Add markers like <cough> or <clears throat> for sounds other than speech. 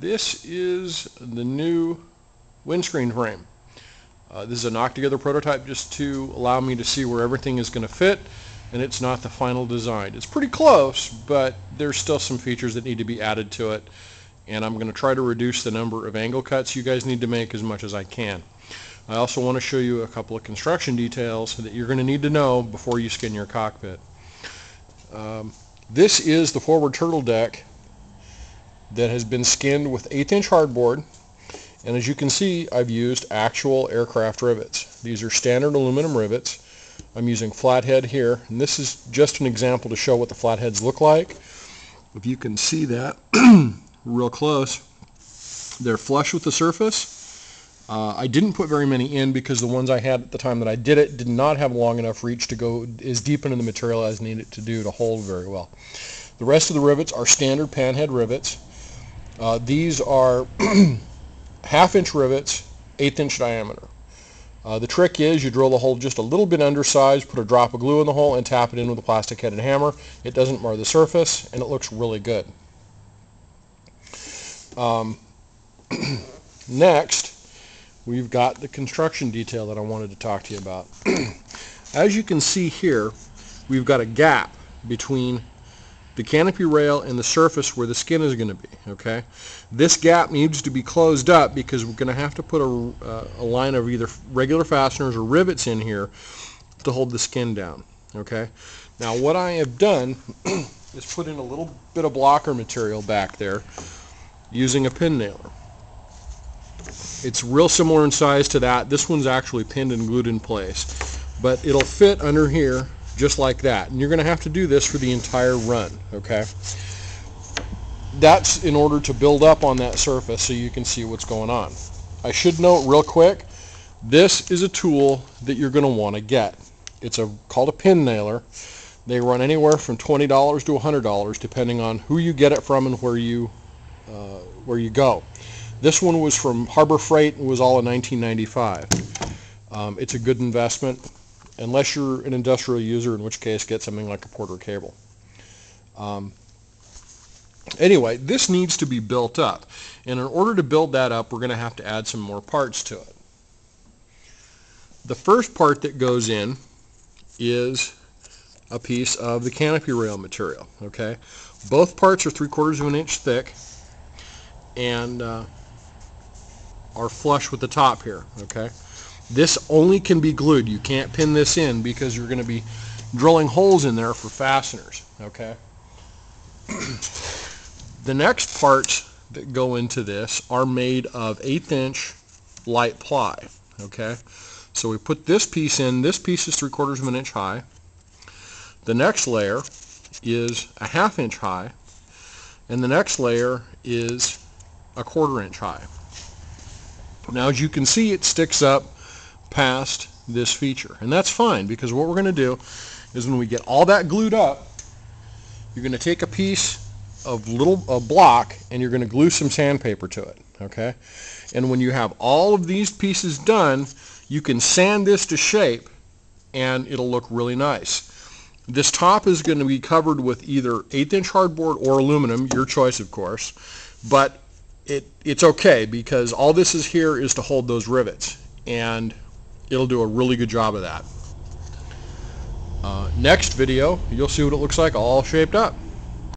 This is the new windscreen frame. Uh, this is a knock together prototype just to allow me to see where everything is going to fit and it's not the final design. It's pretty close but there's still some features that need to be added to it and I'm going to try to reduce the number of angle cuts you guys need to make as much as I can. I also want to show you a couple of construction details that you're going to need to know before you skin your cockpit. Um, this is the forward turtle deck that has been skinned with eighth inch hardboard and as you can see I've used actual aircraft rivets. These are standard aluminum rivets. I'm using flathead here and this is just an example to show what the flatheads look like. If you can see that <clears throat> real close they're flush with the surface. Uh, I didn't put very many in because the ones I had at the time that I did it did not have long enough reach to go as deep into the material as needed to do to hold very well. The rest of the rivets are standard panhead rivets. Uh, these are <clears throat> half inch rivets, eighth inch diameter. Uh, the trick is you drill the hole just a little bit undersized, put a drop of glue in the hole, and tap it in with a plastic headed hammer. It doesn't mar the surface, and it looks really good. Um, <clears throat> next, we've got the construction detail that I wanted to talk to you about. <clears throat> As you can see here, we've got a gap between the canopy rail and the surface where the skin is going to be. Okay, This gap needs to be closed up because we're going to have to put a, uh, a line of either regular fasteners or rivets in here to hold the skin down. Okay, Now what I have done <clears throat> is put in a little bit of blocker material back there using a pin nailer. It's real similar in size to that. This one's actually pinned and glued in place. But it'll fit under here just like that. And you're going to have to do this for the entire run, okay? That's in order to build up on that surface so you can see what's going on. I should note real quick, this is a tool that you're going to want to get. It's a called a pin nailer. They run anywhere from $20 to $100 depending on who you get it from and where you uh, where you go. This one was from Harbor Freight and was all in 1995. Um, it's a good investment unless you're an industrial user, in which case get something like a Porter cable. Um, anyway, this needs to be built up. And in order to build that up, we're going to have to add some more parts to it. The first part that goes in is a piece of the canopy rail material. Okay, Both parts are three quarters of an inch thick and uh, are flush with the top here. Okay. This only can be glued. You can't pin this in because you're going to be drilling holes in there for fasteners. Okay. <clears throat> the next parts that go into this are made of eighth inch light ply. Okay. So we put this piece in. This piece is three quarters of an inch high. The next layer is a half inch high. And the next layer is a quarter inch high. Now as you can see it sticks up past this feature. And that's fine because what we're going to do is when we get all that glued up, you're going to take a piece of little a block and you're going to glue some sandpaper to it. Okay? And when you have all of these pieces done, you can sand this to shape and it'll look really nice. This top is going to be covered with either eighth inch hardboard or aluminum, your choice of course, but it, it's okay because all this is here is to hold those rivets and it'll do a really good job of that. Uh, next video, you'll see what it looks like all shaped up.